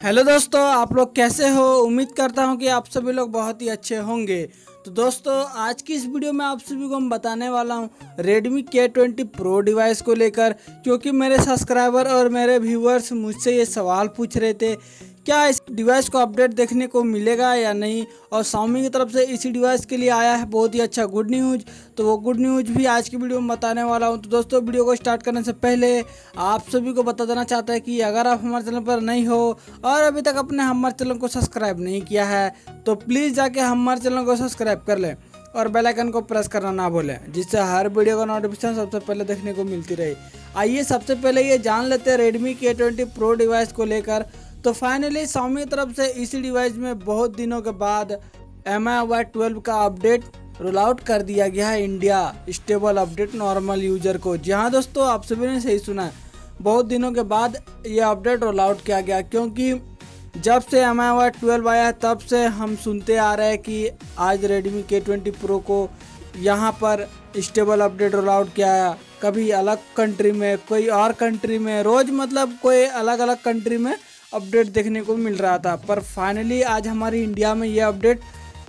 Hello दोस्तों, आप लोग कैसे हो? उम्मीद करता हूँ कि आप सभी लोग बहुत ही अच्छे होंगे। तो दोस्तों, आज की इस वीडियो में आप सभी को हम बताने वाला हूँ Redmi K20 Pro डिवाइस को लेकर, क्योंकि मेरे सब्सक्राइबर और मेरे व्यूअर्स मुझसे ये सवाल पूछ रहे थे क्या इस डिवाइस को अपडेट देखने को मिलेगा या नहीं? और साउमी की तरफ़ से इसी डिवाइस के लिए आया है बहुत ही अच्छा गुड न्यूज़ तो वो गुड न्यूज़ भी आज की वीडियो में बताने वाला हूँ। तो दोस्तों वीडियो को स्टार्ट करने से पहले आप सभी को बता देना चाहता है कि अगर आप हमारे चैनल पर नहीं हो और अभी तक अपने हमारे चैनल को सब्सक्राइब नहीं किया है तो प्लीज़ जाके हमारे चैनल को सब्सक्राइब कर लें और बेल आइकन को प्रेस करना ना भूलें, जिससे हर वीडियो का नोटिफिकेशन सबसे पहले देखने को मिलती रही। आइए, सबसे पहले ये जान लेते हैं रेडमी के ट्वेंटी प्रो डिवाइस को लेकर तो फाइनली स्वामी तरफ़ से इसी डिवाइस में बहुत दिनों के बाद एम आई वाई ट्वेल्व का अपडेट रोल आउट कर दिया गया है India stable update normal user को। जी हाँ दोस्तों, आप सभी ने सही सुना है। बहुत दिनों के बाद ये अपडेट रोल आउट किया गया, क्योंकि जब से एम आई वाई ट्वेल्व आया तब से हम सुनते आ रहे हैं कि आज रेडमी के ट्वेंटी प्रो को यहाँ पर स्टेबल अपडेट रोल आउट किया है। कभी अलग कंट्री में, कोई और कंट्री में, रोज़ मतलब कोई अलग अलग कंट्री में अपडेट देखने को मिल रहा था। पर फाइनली आज हमारी इंडिया में ये अपडेट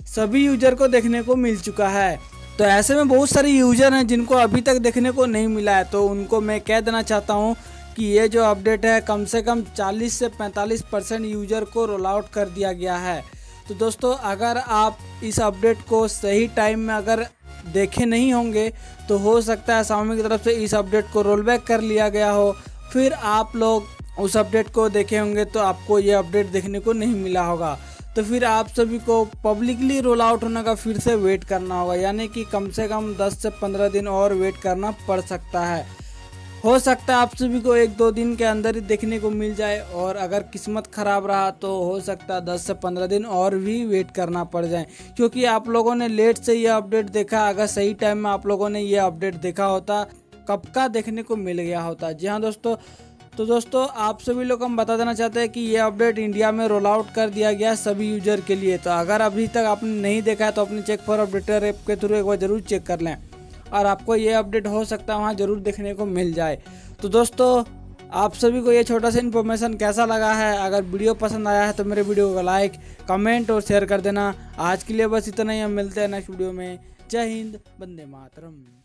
सभी यूज़र को देखने को मिल चुका है। तो ऐसे में बहुत सारे यूज़र हैं जिनको अभी तक देखने को नहीं मिला है। तो उनको मैं कह देना चाहता हूँ कि ये जो अपडेट है, कम से कम 40 से 45 परसेंट यूज़र को रोल आउट कर दिया गया है। तो दोस्तों, अगर आप इस अपडेट को सही टाइम में अगर देखे नहीं होंगे तो हो सकता है सामी की तरफ़ से इस अपडेट को रोल बैक कर लिया गया हो। फिर आप लोग उस अपडेट को देखे होंगे तो आपको ये अपडेट देखने को नहीं मिला होगा। तो फिर आप सभी को पब्लिकली रोल आउट होने का फिर से वेट करना होगा। यानी कि कम से कम 10 से 15 दिन और वेट करना पड़ सकता है। हो सकता है आप सभी को एक दो दिन के अंदर ही देखने को मिल जाए और अगर किस्मत ख़राब रहा तो हो सकता है दस से पंद्रह दिन और भी वेट करना पड़ जाए। क्योंकि आप लोगों ने लेट से ये अपडेट देखा, अगर सही टाइम में आप लोगों ने ये अपडेट देखा होता, कब का देखने को मिल गया होता। जी हाँ दोस्तों तो दोस्तों, आप सभी लोग हम बता देना चाहते हैं कि ये अपडेट इंडिया में रोल आउट कर दिया गया सभी यूज़र के लिए। तो अगर अभी तक आपने नहीं देखा है तो अपने चेक फॉर अपडेटर ऐप के थ्रू एक बार ज़रूर चेक कर लें। और आपको ये अपडेट हो सकता है, वहाँ ज़रूर देखने को मिल जाए। तो दोस्तों, आप सभी को ये छोटा सा इन्फॉर्मेशन कैसा लगा है? अगर वीडियो पसंद आया है तो मेरे वीडियो को लाइक कमेंट और शेयर कर देना। आज के लिए बस इतना ही, हम मिलते हैं नेक्स्ट वीडियो में। जय हिंद बंदे मातरम।